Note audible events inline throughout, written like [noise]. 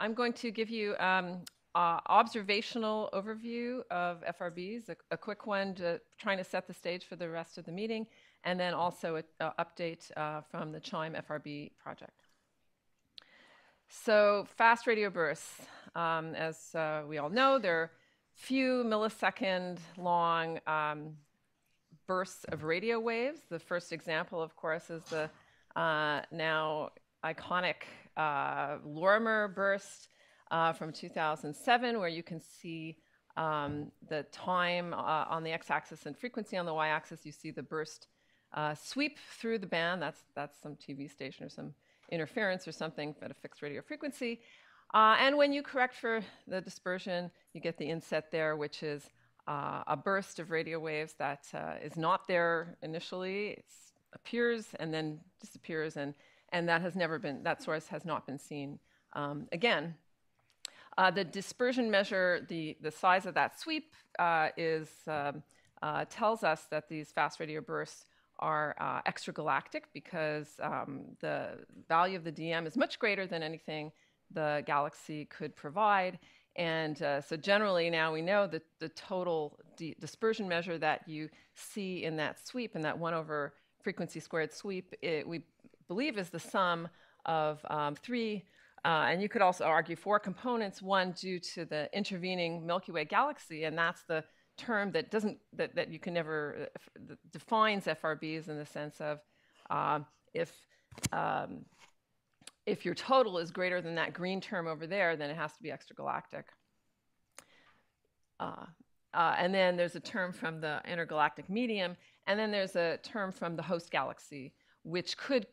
I'm going to give you um, uh, observational overview of FRBs, a, a quick one to, trying to set the stage for the rest of the meeting, and then also an update uh, from the CHIME FRB project. So fast radio bursts, um, as uh, we all know, they're few millisecond long um, bursts of radio waves. The first example, of course, is the uh, now iconic uh, Lorimer burst uh, from 2007, where you can see um, the time uh, on the x-axis and frequency on the y-axis. You see the burst uh, sweep through the band. That's that's some TV station or some interference or something at a fixed radio frequency. Uh, and when you correct for the dispersion, you get the inset there, which is a burst of radio waves that is not there initially. It appears and then disappears, and, and that has never been, that source has not been seen um, again. Uh, the dispersion measure, the, the size of that sweep, uh, is, um, uh, tells us that these fast radio bursts are uh, extragalactic because um, the value of the DM is much greater than anything the galaxy could provide. And uh, so generally now we know that the total dispersion measure that you see in that sweep, in that 1 over frequency squared sweep, it, we believe is the sum of um, three, uh, and you could also argue four components, one due to the intervening Milky Way galaxy, and that's the term that doesn't, that, that you can never, uh, defines FRBs in the sense of uh, if um, if your total is greater than that green term over there, then it has to be extragalactic. Uh, uh, and then there's a term from the intergalactic medium, and then there's a term from the host galaxy, which could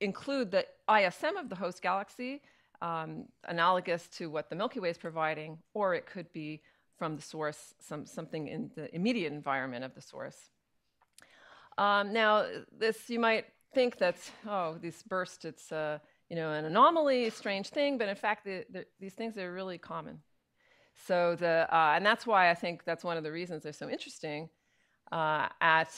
include the ISM of the host galaxy, um, analogous to what the Milky Way is providing, or it could be from the source, some, something in the immediate environment of the source. Um, now, this you might think that, oh, this burst, it's uh, you know, an anomaly, a strange thing, but in fact, the, the, these things are really common. So the, uh, and that's why I think that's one of the reasons they're so interesting. Uh, at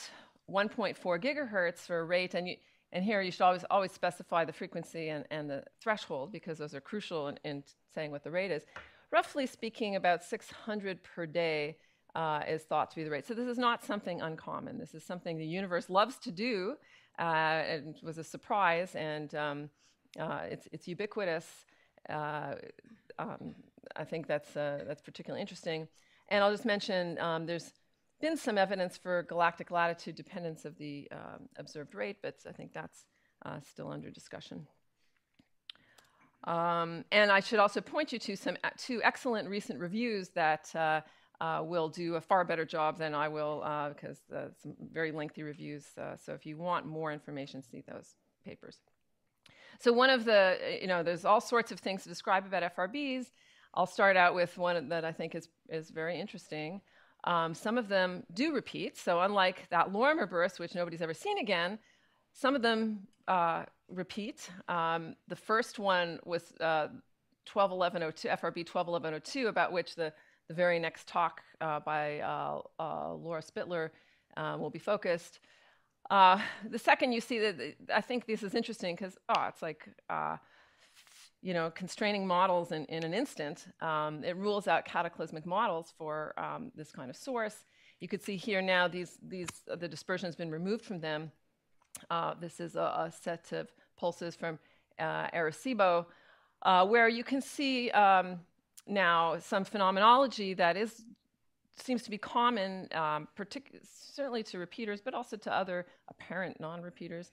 1.4 gigahertz for a rate, and, you, and here you should always, always specify the frequency and, and the threshold because those are crucial in, in saying what the rate is. Roughly speaking, about 600 per day uh, is thought to be the rate. So this is not something uncommon. This is something the universe loves to do. Uh, it was a surprise, and um, uh, it's, it's ubiquitous. Uh, um, I think that's, uh, that's particularly interesting. And I'll just mention um, there's been some evidence for galactic latitude dependence of the um, observed rate, but I think that's uh, still under discussion. Um, and I should also point you to some two excellent recent reviews that uh, uh, will do a far better job than I will because uh, some very lengthy reviews. Uh, so if you want more information, see those papers. So one of the, you know, there's all sorts of things to describe about FRBs. I'll start out with one that I think is, is very interesting. Um, some of them do repeat. So unlike that Lorimer burst, which nobody's ever seen again, some of them uh, repeat. Um, the first one was uh, 121102, FRB 121102, about which the, the very next talk uh, by uh, uh, Laura Spitler uh, will be focused. The second you see that, I think this is interesting because, oh, it's like, you know, constraining models in, in an instant. Um, it rules out cataclysmic models for um, this kind of source. You could see here now these, these, uh, the dispersion has been removed from them. Uh, this is a, a, set of pulses from uh, Arecibo, uh, where you can see um, now some phenomenology that is seems to be common, um, certainly to repeaters, but also to other apparent non-repeaters.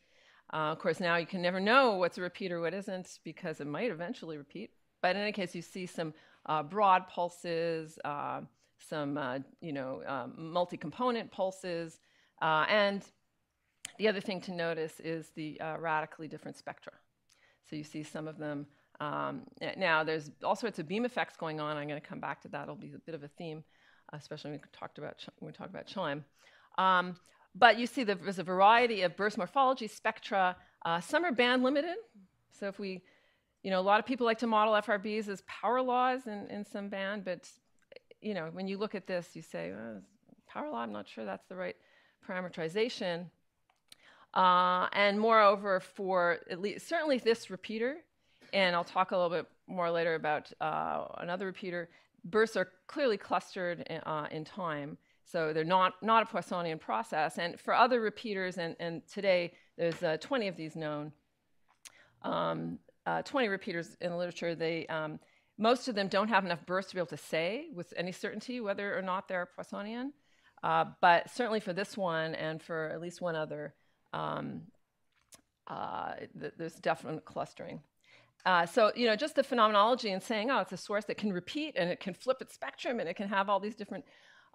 Uh, of course, now you can never know what's a repeater, what isn't, because it might eventually repeat. But in any case, you see some uh, broad pulses, uh, some uh, you know um, multi-component pulses, uh, and the other thing to notice is the uh, radically different spectra. So you see some of them. Um, now, there's all sorts of beam effects going on. I'm going to come back to that. It'll be a bit of a theme especially when we talked about when we talk about CHIME. Um, but you see there's a variety of burst morphology spectra. Uh, some are band limited. So if we, you know, a lot of people like to model FRBs as power laws in, in some band, but you know, when you look at this, you say, power law, I'm not sure that's the right parameterization. Uh, and moreover, for at least certainly this repeater, and I'll talk a little bit more later about uh, another repeater. Bursts are clearly clustered in, uh, in time, so they're not, not a Poissonian process. And for other repeaters, and, and today there's uh, 20 of these known, um, uh, 20 repeaters in the literature, they, um, most of them don't have enough bursts to be able to say with any certainty whether or not they're Poissonian. Uh, but certainly for this one and for at least one other, um, uh, th- there's definite clustering. Uh, so, you know, just the phenomenology and saying, oh, it's a source that can repeat and it can flip its spectrum and it can have all these different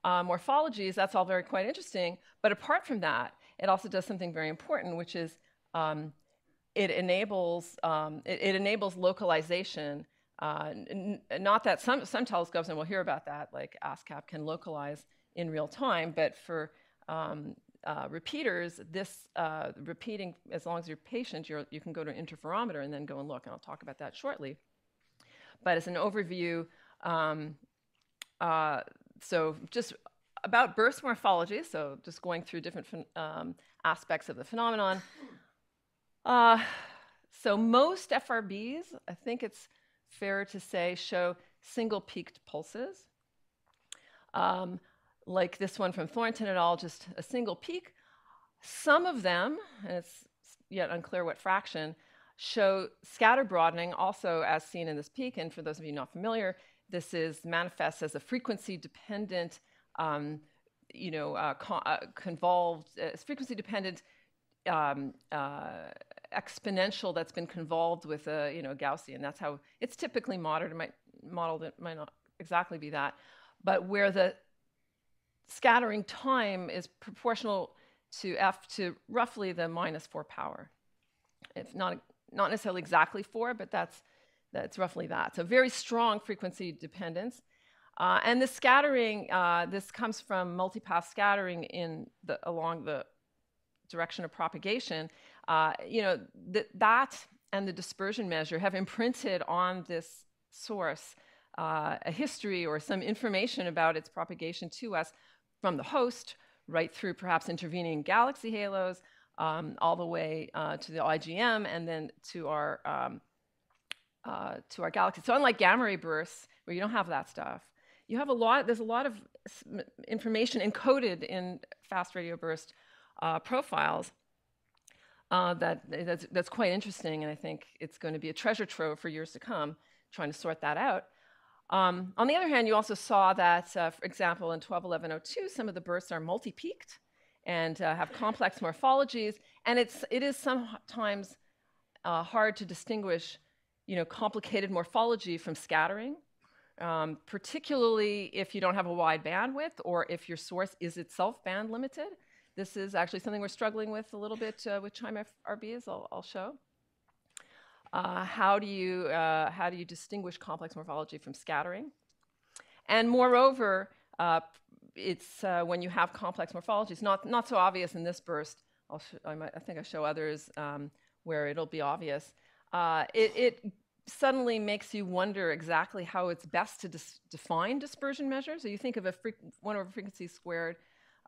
uh, morphologies, that's all very quite interesting. But apart from that, it also does something very important, which is um, it enables um, it, it, enables localization. Uh, not that some some telescopes, and we'll hear about that, like ASKAP, can localize in real time, but for um, uh, repeaters, this uh, repeating, as long as you're patient, you're, you can go to an interferometer and then go and look, and I'll talk about that shortly. But as an overview, um, uh, so just about burst morphology, so just going through different um, aspects of the phenomenon. Uh, so most FRBs, I think it's fair to say, show single peaked pulses. Um, like this one from Thornton et al., just a single peak. Some of them, and it's yet unclear what fraction, show scatter broadening also as seen in this peak. And for those of you not familiar, this is manifests as a frequency dependent, um, you know, uh, con- uh, convolved, uh, frequency dependent um, uh, exponential that's been convolved with a, you know, Gaussian. That's how it's typically modeled. It might modeled. It might not exactly be that, but where the scattering time is proportional to f to roughly the minus 4 power. It's not, not necessarily exactly 4, but that's, that's roughly that. So very strong frequency dependence. Uh, and the scattering, uh, this comes from multipath scattering in the, along the direction of propagation. Uh, you know, th- that and the dispersion measure have imprinted on this source uh, a history or some information about its propagation to us from the host right through perhaps intervening galaxy halos um, all the way uh, to the IGM and then to our um, uh, to our galaxy. So unlike gamma ray bursts, where you don't have that stuff, you have a lot. There's a lot of information encoded in fast radio burst uh, profiles uh, that that's, that's quite interesting, and I think it's going to be a treasure trove for years to come, trying to sort that out. Um, on the other hand, you also saw that, uh, for example, in 121102, some of the bursts are multi-peaked and uh, have complex morphologies, and it's it is sometimes uh, hard to distinguish, you know, complicated morphology from scattering, um, particularly if you don't have a wide bandwidth or if your source is itself band limited. This is actually something we're struggling with a little bit uh, with Chime FRBs. I'll, I'll show. Uh, how, do you, uh, how do you distinguish complex morphology from scattering? And moreover, uh, it's uh, when you have complex morphology, it's not, not so obvious in this burst. I, might, I, think I show others um, where it'll be obvious. Uh, it, it, suddenly makes you wonder exactly how it's best to dis- define dispersion measures. So you think of a fre- one over frequency squared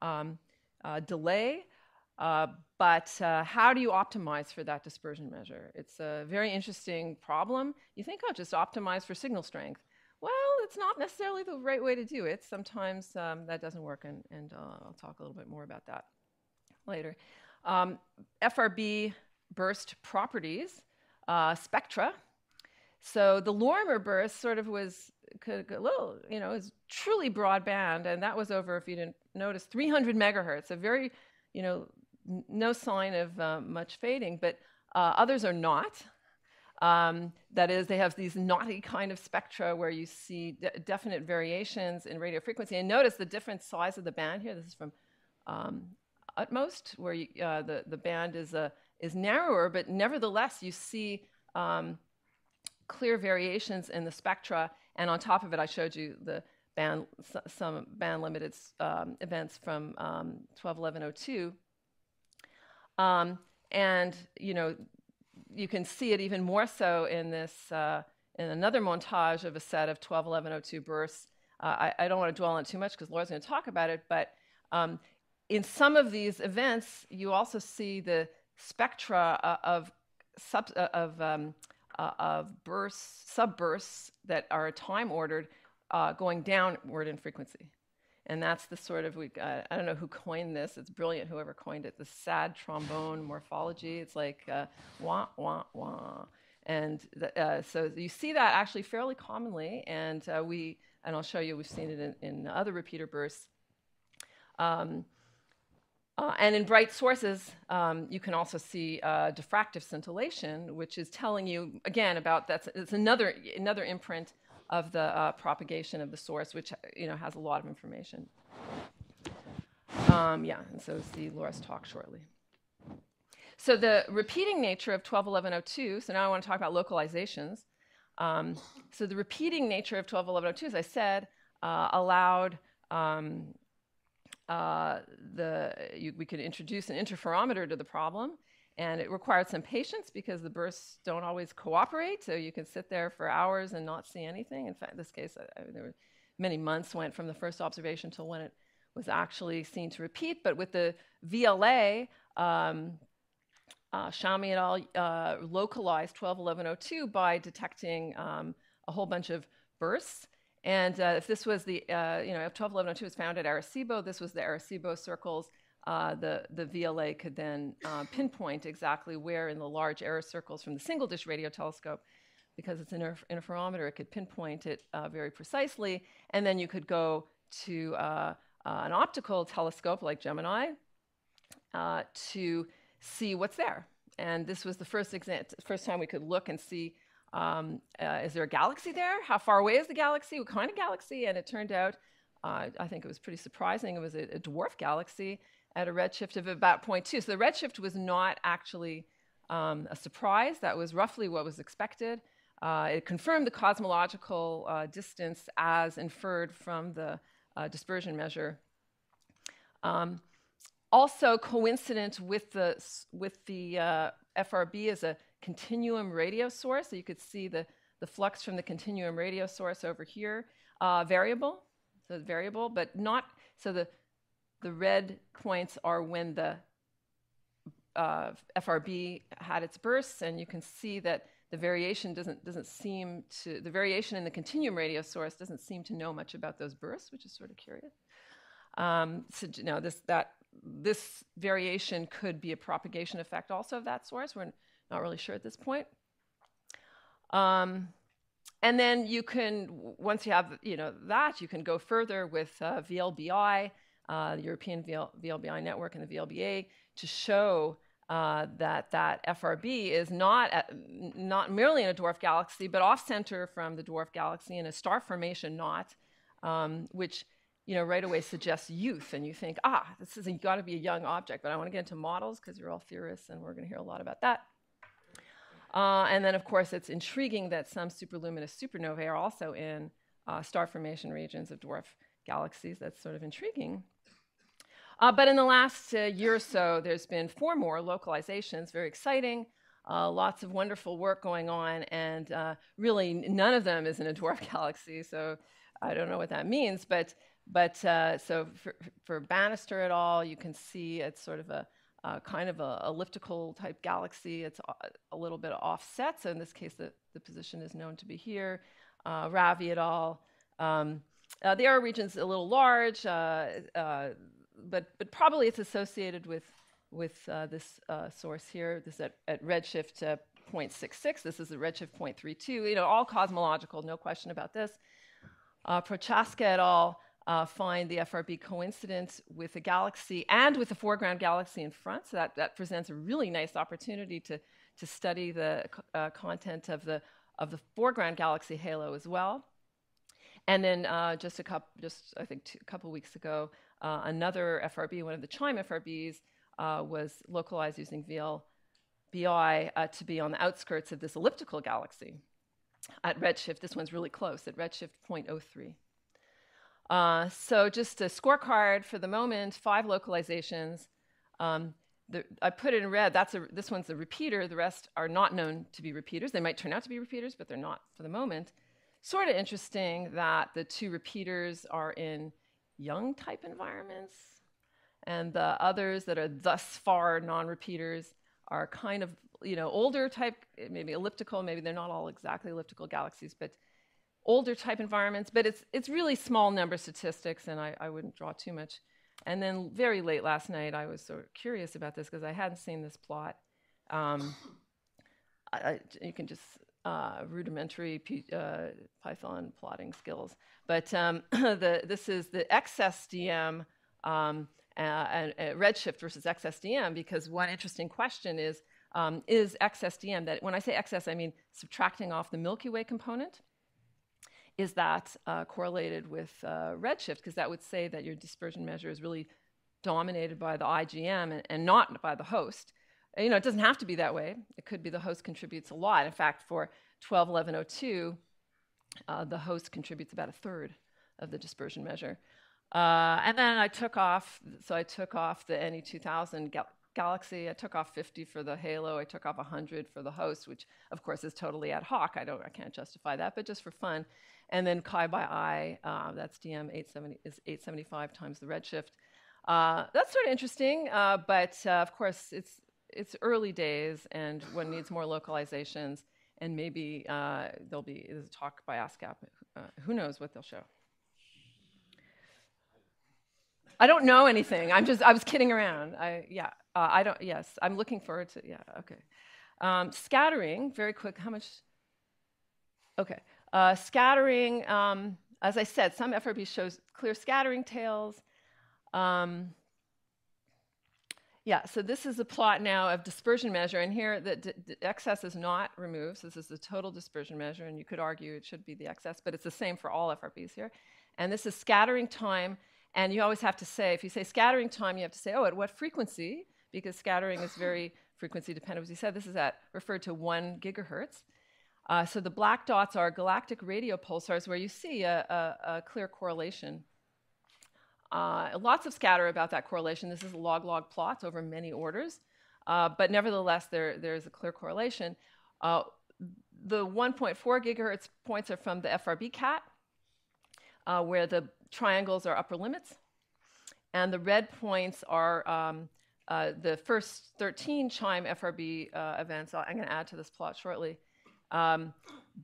um, uh, delay. Uh, but uh, how do you optimize for that dispersion measure? It's a very interesting problem. You think, oh, just optimize for signal strength. Well, it's not necessarily the right way to do it. Sometimes um, that doesn't work, and, and uh, I'll talk a little bit more about that later. Um, FRB burst properties, uh, spectra. So the Lorimer burst sort of was a little, you know, is truly broadband, and that was over, if you didn't notice, 300 megahertz, a very, you know, no sign of uh, much fading, but uh, others are not. Um, that is, they have these naughty kind of spectra where you see de- definite variations in radio frequency. And notice the different size of the band here. This is from um, UTMOST, where you, uh, the, the band is, uh, is narrower, but nevertheless, you see um, clear variations in the spectra. And on top of it, I showed you the band, some band limited um, events from 121102 um, um, and you know, you can see it even more so in this uh, in another montage of a set of 12, 11, 02 bursts. Uh, I, I, don't want to dwell on it too much because Laura's going to talk about it, but um, in some of these events, you also see the spectra uh, of, sub, uh, of um, uh, of bursts, subbursts that are time ordered, uh, going downward in frequency. And that's the sort of, we, uh, I don't know who coined this, it's brilliant, whoever coined it, the sad trombone morphology. It's like uh, wah, wah, wah. And the, so you see that actually fairly commonly, and we, and I'll show you, we've seen it in, in other repeater bursts. Um, uh, and in bright sources, um, you can also see uh, diffractive scintillation, which is telling you again about that's it's another another imprint of the uh, propagation of the source, which you know has a lot of information. Um, yeah, and so see Laura's talk shortly. So the repeating nature of 121102. So now I want to talk about localizations. Um, so the repeating nature of 121102, as I said, uh, allowed um, uh, the you, we could introduce an interferometer to the problem and it required some patience because the bursts don't always cooperate. So you can sit there for hours and not see anything. In fact, in this case, I, I, there were many months went from the first observation till when it was actually seen to repeat. But with the VLA, um, uh, Xiaomi et al. Uh, localized 121102 by detecting um, a whole bunch of bursts. And uh, if this was the, uh, you know, if 121102 was found at Arecibo, this was the Arecibo circles uh, the, the VLA could then uh, pinpoint exactly where in the large error circles from the single dish radio telescope, because it's an interferometer, it could pinpoint it uh, very precisely. And then you could go to uh, uh, an optical telescope like Gemini to see what's there. And this was the first, exa- first time we could look and see um, is there a galaxy there? How far away is the galaxy? What kind of galaxy? And it turned out, I think it was pretty surprising, it was a, a dwarf galaxy at a redshift of about 0.2. So the redshift was not actually um, a surprise. That was roughly what was expected. Uh, it confirmed the cosmological uh, distance as inferred from the uh, dispersion measure. Um, also coincident with the, with the uh, FRB is a continuum radio source. So you could see the, the flux from the continuum radio source over here. Uh, variable, so variable, but not, so the, the red points are when the uh, FRB had its bursts, and you can see that the variation doesn't, doesn't seem to, the variation in the continuum radio source doesn't seem to know much about those bursts, which is sort of curious. Um, so you know, this, that, this variation could be a propagation effect also of that source. We're not really sure at this point. Um, and then you can, once you have you know, that, you can go further with uh, VLBI, uh, the European VL, VLBI network and the VLBA to show uh, that that FRB is not at, not merely in a dwarf galaxy, but off center from the dwarf galaxy in a star formation knot, um, which you know right away suggests youth, and you think, ah, this is got to be a young object. But I want to get into models because you're all theorists, and we're going to hear a lot about that. Uh, and then, of course, it's intriguing that some superluminous supernovae are also in uh, star formation regions of dwarf galaxies. That's sort of intriguing. Uh, but in the last uh, year or so, there's been four more localizations, very exciting. Uh, lots of wonderful work going on, and uh, really none of them is in a dwarf [laughs] galaxy, so I don't know what that means. But, but so for, for, Bannister et al., you can see it's sort of a kind of a elliptical type galaxy. It's a, a, little bit offset, so in this case, the, the position is known to be here. Uh, Ravi et al. Um, uh, the error region's a little large. Uh, uh, but, but probably it's associated with, with uh, this uh, source here. This at, at redshift uh, 0.66. This is a redshift 0.32. You know, all cosmological, no question about this. Uh, Prochaska et al. Uh, find the FRB coincident with a galaxy and with the foreground galaxy in front. So that, that presents a really nice opportunity to, to study the uh, content of the, of the foreground galaxy halo as well. And then uh, just a couple, just I think two, a couple weeks ago, uh, another FRB, one of the CHIME FRBs, uh, was localized using VLBI uh, to be on the outskirts of this elliptical galaxy at redshift. This one's really close at redshift 0.03. Uh, so just a scorecard for the moment, five localizations. Um, the, I put it in red. That's a, this one's a repeater. The rest are not known to be repeaters. They might turn out to be repeaters, but they're not for the moment. Sort of interesting that the two repeaters are in young type environments, and the others that are thus far non repeaters are kind of you know older type, maybe elliptical, maybe they're not all exactly elliptical galaxies, but older type environments. But it's it's really small number statistics, and I, I wouldn't draw too much. And then very late last night, I was sort of curious about this because I hadn't seen this plot. Um, I, you can just uh, rudimentary P, uh, Python plotting skills. But um, [clears throat] the, this is the XSDM um, uh, and, Redshift versus XSDM because one interesting question is, um, is XSDM, that when I say XS, I mean subtracting off the Milky Way component, is that uh, correlated with uh, Redshift? Because that would say that your dispersion measure is really dominated by the IGM and, and not by the host you know, it doesn't have to be that way. It could be the host contributes a lot. In fact, for 121102, uh, the host contributes about a third of the dispersion measure. Uh, and then I took off, so I took off the NE2000 gal- Galaxy. I took off 50 for the Halo. I took off 100 for the host, which of course is totally ad hoc. I don't, I can't justify that, but just for fun. And then chi by i, uh, that's DM 870 is 875 times the redshift. Uh, that's sort of interesting, uh, but uh, of course it's it's early days, and one needs more localizations. And maybe uh, there'll be a talk by ASKAP. Uh, who knows what they'll show? I don't know anything. I'm just I was kidding around. I yeah. I don't. Yes, I'm looking forward to yeah. Okay. Um, scattering. Very quick. How much? Okay. Uh, scattering. Um, as I said, some FRB shows clear scattering tails. Um, yeah, so this is a plot now of dispersion measure, and here the, the, excess is not removed. So this is the total dispersion measure, and you could argue it should be the excess, but it's the same for all FRBs here. And this is scattering time, and you always have to say, if you say scattering time, you have to say, oh, at what frequency? Because scattering is very [laughs] frequency dependent. As you said, this is at referred to one gigahertz. Uh, so the black dots are galactic radio pulsars, where you see a, a, a clear correlation uh, lots of scatter about that correlation. This is log-log plots over many orders, uh, but nevertheless, there, there's a clear correlation. Uh, the 1.4 gigahertz points are from the FRB cat, uh, where the triangles are upper limits, and the red points are um, uh, the first 13 chime FRB events. I'm going to add to this plot shortly. Um,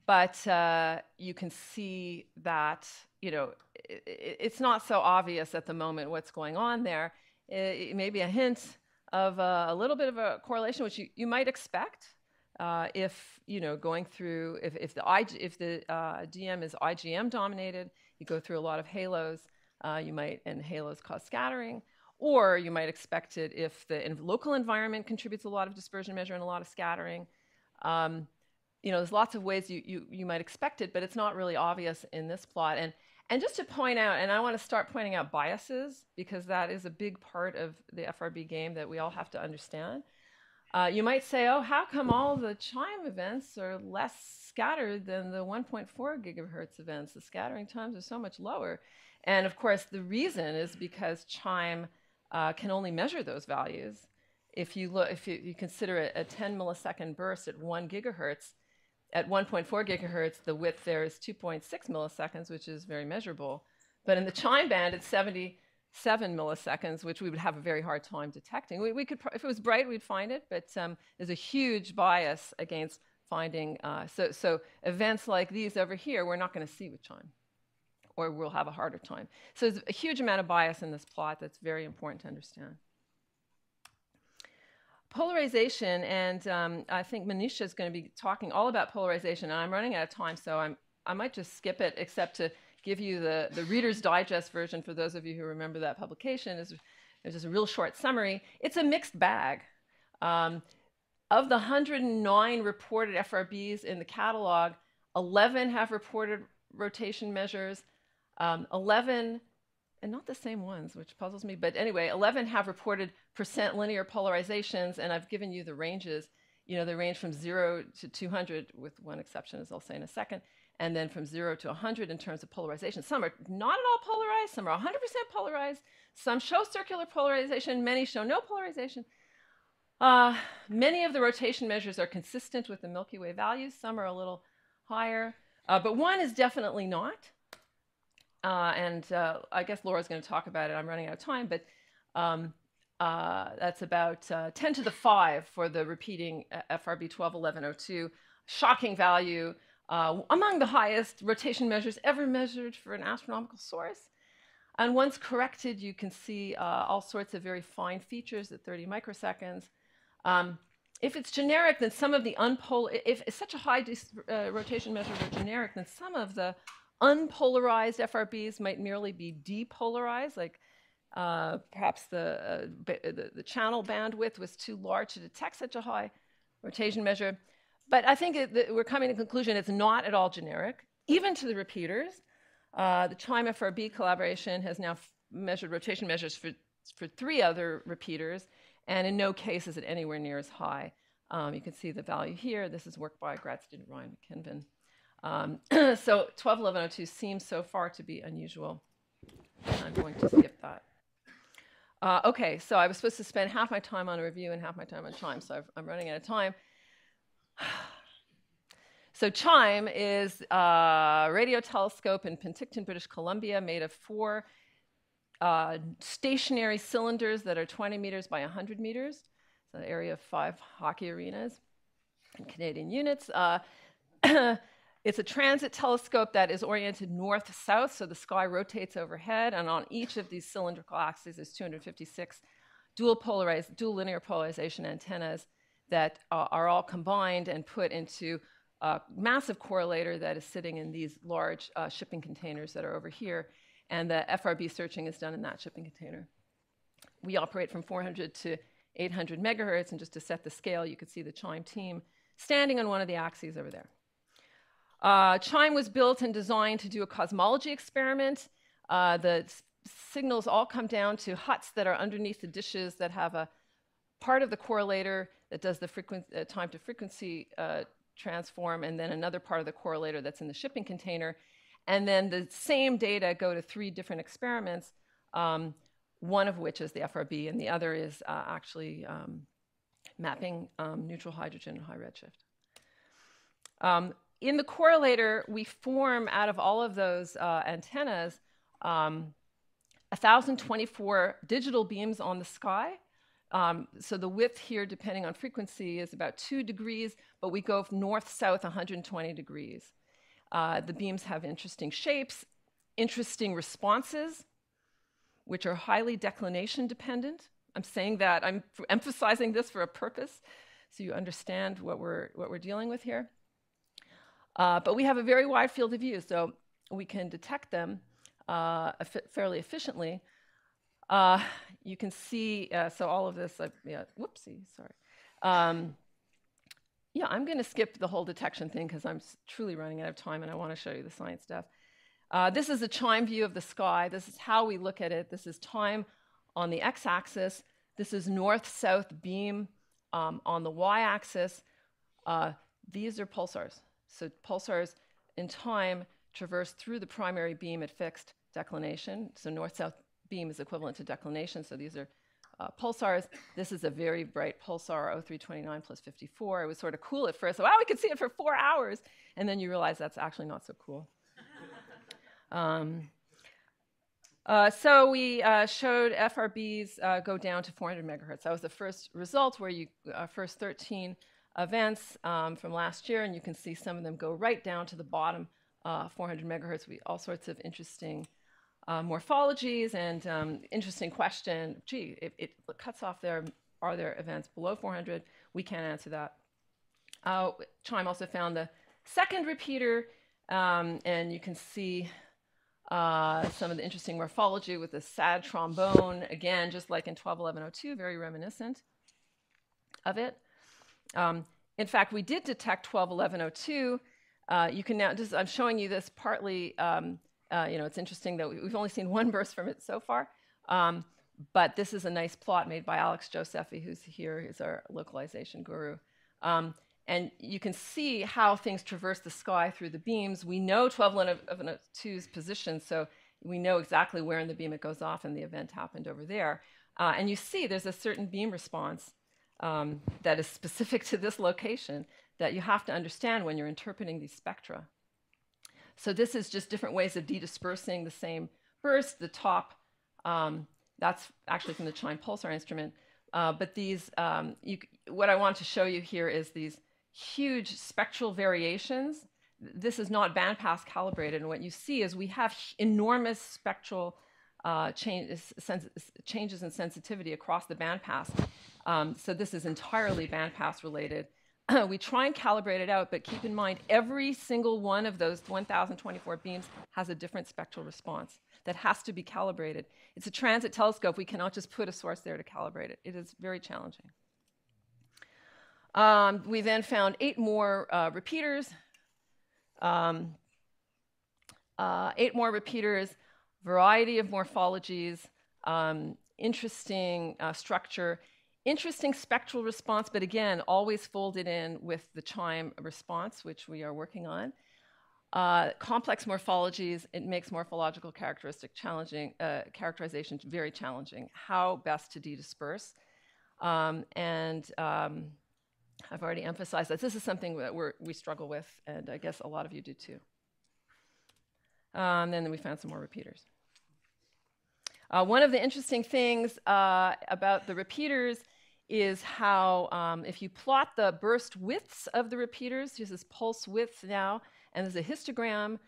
but uh, you can see that you know it, it's not so obvious at the moment what's going on there. It, it may be a hint of a, a, little bit of a correlation, which you, you might expect uh, if you know going through if, if the IG, if the uh, DM is IGM dominated, you go through a lot of halos. Uh, you might and halos cause scattering. Or you might expect it if the local environment contributes a lot of dispersion measure and a lot of scattering. Um, you know, there's lots of ways you, you, you might expect it, but it's not really obvious in this plot. And, and just to point out, and I want to start pointing out biases because that is a big part of the FRB game that we all have to understand. Uh, you might say, oh, how come all the chime events are less scattered than the 1.4 gigahertz events? The scattering times are so much lower. And of course, the reason is because chime uh, can only measure those values. If you look, if you, you consider a, a 10 millisecond burst at one gigahertz, at 1.4 gigahertz, the width there is 2.6 milliseconds, which is very measurable. But in the chime band, it's 77 milliseconds, which we would have a very hard time detecting. We, we could, if it was bright, we'd find it, but um, there's a huge bias against finding. Uh, so, so events like these over here, we're not going to see with chime, or we'll have a harder time. So there's a huge amount of bias in this plot that's very important to understand polarization, and um, I think Manisha is going to be talking all about polarization. And I'm running out of time, so I'm, I might just skip it, except to give you the, the Reader's Digest version for those of you who remember that publication. Is there's just a real short summary. It's a mixed bag. Um, of the 109 reported FRBs in the catalog, 11 have reported rotation measures. Um, 11 and not the same ones, which puzzles me. But anyway, 11 have reported percent linear polarizations, and I've given you the ranges. You know, they range from 0 to 200, with one exception, as I'll say in a second, and then from 0 to 100 in terms of polarization. Some are not at all polarized, some are 100% polarized, some show circular polarization, many show no polarization. Uh, many of the rotation measures are consistent with the Milky Way values, some are a little higher, uh, but one is definitely not. Uh, and uh, I guess Laura's going to talk about it. I'm running out of time, but um, uh, that's about uh, 10 to the 5 for the repeating uh, FRB 121102. Shocking value, uh, among the highest rotation measures ever measured for an astronomical source. And once corrected, you can see all sorts of very fine features at 30 microseconds. Um, if it's generic, then some of the unpol if it's such a high rotation measure are generic, then some of the unpolarized FRBs might merely be depolarized, like uh, perhaps the, uh, the, the, channel bandwidth was too large to detect such a high rotation measure. But I think it, we're coming to the conclusion it's not at all generic, even to the repeaters. Uh, the CHIME FRB collaboration has now measured rotation measures for, for three other repeaters, and in no case is it anywhere near as high. Um, you can see the value here. This is work by grad student Ryan McKinven. Um, [clears throat] so 121102 seems so far to be unusual. I'm going to skip that. Uh, okay, so I was supposed to spend half my time on a review and half my time on CHIME, so i am running out of time. [sighs] So CHIME is a radio telescope in Penticton, British Columbia, made of four uh, stationary cylinders that are 20 meters by 100 meters. So an area of five hockey arenas in Canadian units. Uh, [clears throat] it's a transit telescope that is oriented north-south, so the sky rotates overhead, and on each of these cylindrical axes is 256 dual polarized, dual linear polarization antennas that uh, are all combined and put into a massive correlator that is sitting in these large uh, shipping containers that are over here, and the FRB searching is done in that shipping container. We operate from 400 to 800 megahertz, and just to set the scale, you can see the CHIME team standing on one of the axes over there. Uh, CHIME was built and designed to do a cosmology experiment. Uh, the signals all come down to huts that are underneath the dishes that have a part of the correlator that does the uh, time to frequency uh, transform, and then another part of the correlator that's in the shipping container. And then the same data go to three different experiments, um, one of which is the FRB, and the other is uh, actually um, mapping um, neutral hydrogen and high redshift. Um, in the correlator, we form out of all of those uh, antennas 1,024 um, digital beams on the sky um, so the width here, depending on frequency, is about two degrees, but we go north-south 120 degrees. Uh, the beams have interesting shapes, interesting responses, which are highly declination dependent. I'm saying that, I'm emphasizing this for a purpose, so you understand what we're, what we're dealing with here. Uh, but we have a very wide field of view, so we can detect them uh, fairly efficiently uh, you can see, uh, so all of this, uh, yeah, whoopsie, sorry. Um, yeah, I'm going to skip the whole detection thing because I'm truly running out of time and I want to show you the science stuff. Uh, this is a chime view of the sky. This is how we look at it. This is time on the x-axis. This is north-south beam um, on the y-axis. Uh, these are pulsars. So pulsars in time traverse through the primary beam at fixed declination. So north-south beam is equivalent to declination, so these are uh, pulsars. This is a very bright pulsar, 0329 plus 54. It was sort of cool at first. So, Wow, we could see it for four hours. And then you realize that's actually not so cool. [laughs] um, uh, so we uh, showed FRBs uh, go down to 400 megahertz. That was the first result where you, uh, first 13 events um, from last year, and you can see some of them go right down to the bottom, uh, 400 megahertz. We all sorts of interesting uh, morphologies and um, interesting question. Gee, if it cuts off there, are there events below 400? We can't answer that. Uh, Chime also found the second repeater, um, and you can see uh, some of the interesting morphology with the sad trombone, again, just like in 121102, very reminiscent of it. Um, in fact, we did detect 121102. Uh, you can now, just, I'm showing you this partly um, uh, you know, it's interesting that we've only seen [laughs] one burst from it so far. Um, but this is a nice plot made by Alex Josephy, who's here, He's our localization guru. Um, and you can see how things traverse the sky through the beams. We know 121102's position, so we know exactly where in the beam it goes off, and the event happened over there. Uh, and you see there's a certain beam response um, that is specific to this location that you have to understand when you're interpreting these spectra. So this is just different ways of dedispersing the same burst. The top um, That's actually from the CHIME pulsar instrument. Uh, but these, um, you, what I want to show you here is these huge spectral variations. This is not bandpass calibrated, and what you see is we have enormous spectral uh, changes, changes in sensitivity across the bandpass. Um, so this is entirely bandpass related. [clears throat] we try and calibrate it out, but keep in mind every single one of those 1,024 beams has a different spectral response that has to be calibrated. It's a transit telescope. We cannot just put a source there to calibrate it. It is very challenging. Um, we then found eight more uh, repeaters. Um, uh, eight more repeaters, variety of morphologies, um, interesting uh, structure, interesting spectral response, but again, always folded in with the chime response, which we are working on. Uh, complex morphologies, it makes morphological characteristic challenging, uh, characterization very challenging. How best to de-disperse. Um, and um, I've already emphasized that this is something that we struggle with, and I guess a lot of you do too. Um, and then we found some more repeaters. Uh, one of the interesting things uh, about the repeaters is how, um, if you plot the burst widths of the repeaters, this is pulse width now, and there's a histogram.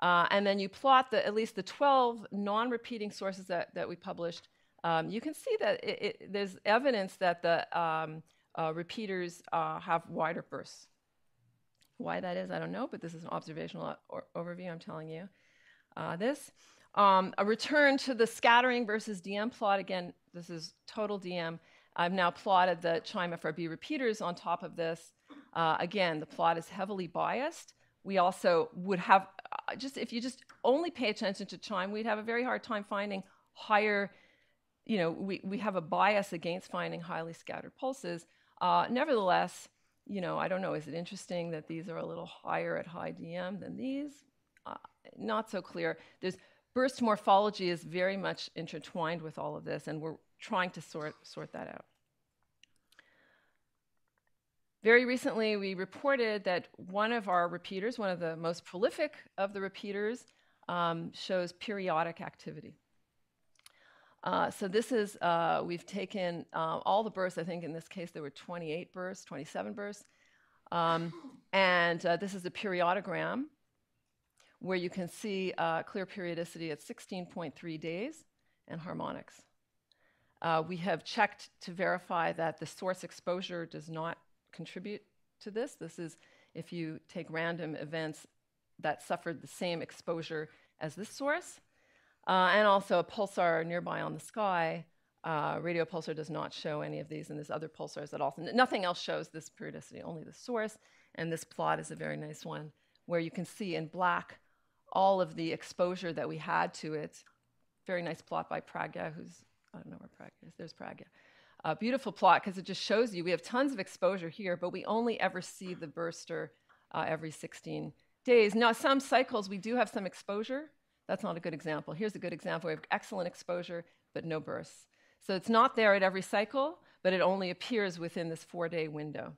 Uh, and then you plot the, at least the 12 non-repeating sources that, that we published. Um, you can see that it, it, there's evidence that the um, uh, repeaters uh, have wider bursts. Why that is, I don't know, but this is an observational overview I'm telling you. Uh, this. Um, a return to the scattering versus DM plot. Again, this is total DM. I've now plotted the CHIME FRB repeaters on top of this. Uh, again, the plot is heavily biased we also would have uh, just if you just only pay attention to chime, we'd have a very hard time finding higher. You know, we, we have a bias against finding highly scattered pulses. Uh, nevertheless, you know, I don't know, is it interesting that these are a little higher at high DM than these? Uh, not so clear. There's burst morphology is very much intertwined with all of this, and we're trying to sort, sort that out. Very recently, we reported that one of our repeaters, one of the most prolific of the repeaters, um, shows periodic activity. Uh, so this is, uh, we've taken uh, all the bursts, I think in this case there were 28 bursts, 27 bursts. Um, and uh, this is a periodogram where you can see uh, clear periodicity at 16.3 days and harmonics. Uh, we have checked to verify that the source exposure does not contribute to this. This is if you take random events that suffered the same exposure as this source, uh, and also a pulsar nearby on the sky. Uh, radio pulsar does not show any of these, and there's other pulsars at all. nothing else shows this periodicity, only the source. And this plot is a very nice one where you can see in black all of the exposure that we had to it. Very nice plot by Pragya, who's, I don't know where Prague is, there's Pragya a beautiful plot because it just shows you we have tons of exposure here, but we only ever see the burster uh, every 16 days. Now, some cycles we do have some exposure. That's not a good example. Here's a good example. We have excellent exposure, but no bursts. So it's not there at every cycle, but it only appears within this four day window.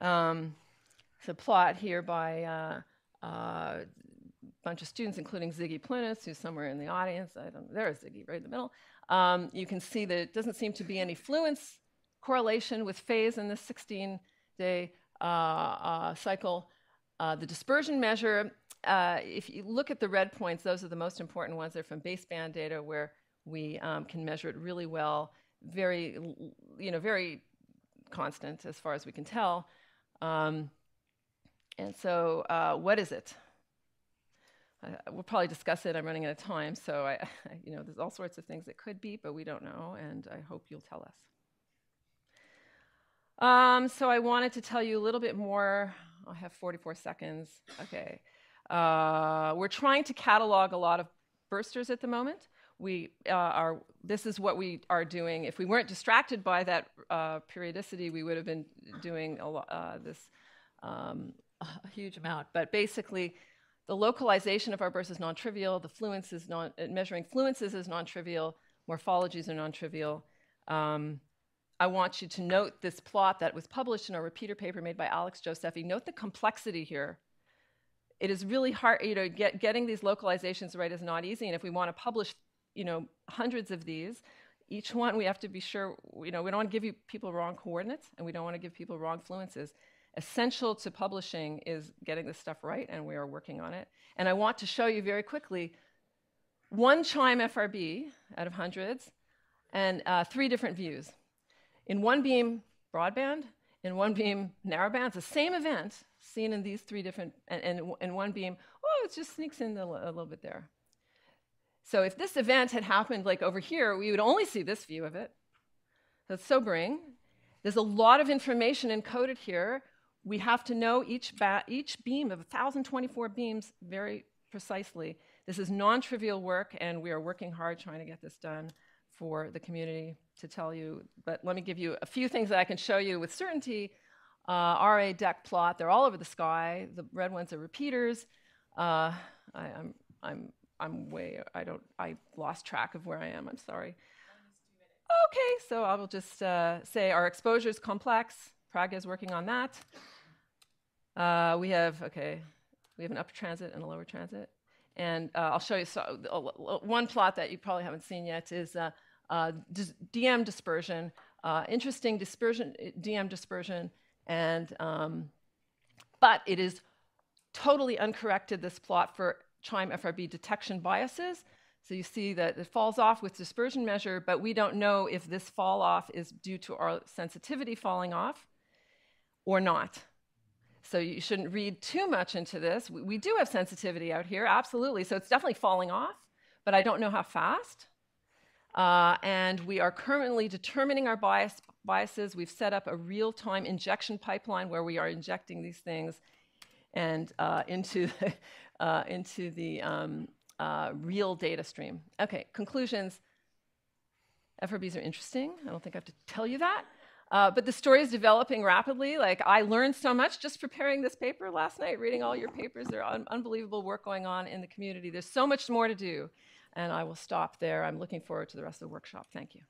Um, a plot here by uh, uh, bunch of students, including Ziggy Pleunis, who's somewhere in the audience. I don't. There's Ziggy right in the middle. Um, you can see that it doesn't seem to be any fluence correlation with phase in this 16-day uh, uh, cycle. Uh, the dispersion measure, uh, if you look at the red points, those are the most important ones. They're from baseband data where we um, can measure it really well, very, you know, very constant as far as we can tell. Um, and so, uh, what is it? We'll probably discuss it. I'm running out of time, so I, [laughs] you know, there's all sorts of things it could be, but we don't know, and I hope you'll tell us. Um, so I wanted to tell you a little bit more. I have 44 seconds. Okay. Uh, we're trying to catalog a lot of bursters at the moment. We uh, are. This is what we are doing. If we weren't distracted by that uh, periodicity, we would have been doing a lo- uh, this um, [laughs] a huge amount. But basically, the localization of our burst is non-trivial. The fluence is non, uh, measuring fluences is non-trivial. Morphologies are non-trivial. Um, I want you to note this plot that was published in a repeater paper made by Alex Josephy. Note the complexity here. It is really hard, you know, get, getting these localizations right is not easy. And if we want to publish you know, hundreds of these. Each one we have to be sure, you know, we don't want to give you people wrong coordinates and we don't want to give people wrong fluences. Essential to publishing is getting this stuff right, and we are working on it. And I want to show you very quickly one CHIME FRB out of hundreds and uh, three different views. In one beam, broadband, in one beam, narrowband. It's the same event seen in these three different, and, and in one beam, oh, it just sneaks in a, a little bit there. So if this event had happened like over here, we would only see this view of it. That's sobering. There's a lot of information encoded here. We have to know each, each beam of 1,024 beams very precisely. This is non-trivial work, and we are working hard trying to get this done for the community to tell you. But let me give you a few things that I can show you with certainty. Uh, RA Dec plot, they're all over the sky. The red ones are repeaters. Uh, I, I'm, I'm, I'm way, I don't, I lost track of where I am, I'm sorry. Okay, so I will just uh, say our exposure is complex. Pragya is working on that. Uh, we have, okay, we have an upper transit and a lower transit. And uh, I'll show you so, uh, one plot that you probably haven't seen yet is uh, uh, DM dispersion, uh, interesting dispersion, DM dispersion, and um, but it is totally uncorrected, this plot for CHIME FRB detection biases. So you see that it falls off with dispersion measure, but we don't know if this fall off is due to our sensitivity falling off or not. So you shouldn't read too much into this. We, we do have sensitivity out here, absolutely. So it's definitely falling off, but I don't know how fast. Uh, and we are currently determining our bias, biases. We've set up a real-time injection pipeline where we are injecting these things and uh, into [laughs] the, uh, into the um, uh, real data stream. Okay, conclusions. FRBs are interesting. I don't think I have to tell you that. Uh, but the story is developing rapidly. Like I learned so much just preparing this paper last night, reading all your papers. There's un unbelievable work going on in the community. There's so much more to do. And I will stop there. I'm looking forward to the rest of the workshop. Thank you.